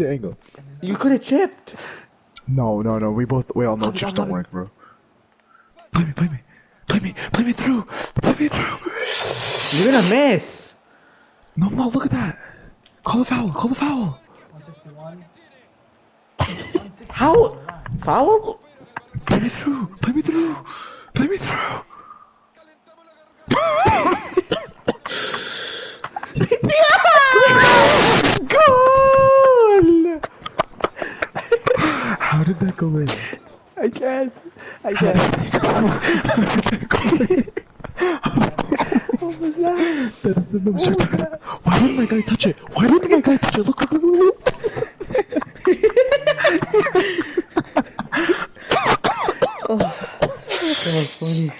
the angle. You could have chipped. No, no, no. We both. We all know Bobby, chips don't work, bro. Play me, play me, play me, play me through, play me through. You're gonna miss. No, no. Look at that. Call the foul. Call the foul. 161. How? Foul? Play me through. Play me through. Play me through. How did that go in? I can't. I can't. How did that go in? what was that? That is absurd. Why didn't my guy touch it? Why didn't my guy touch it? Look, look, look, look. oh, that was funny.